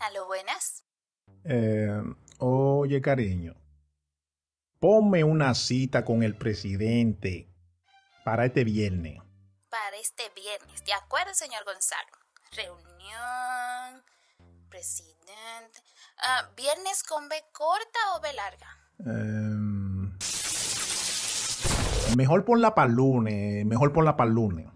A lo buenas. Eh, oye, cariño. Ponme una cita con el presidente para este viernes. Para este viernes. De acuerdo, señor Gonzalo. Reunión. Presidente. Ah, ¿Viernes con B corta o B larga? Em, mejor ponla para lunes. Mejor ponla para lunes.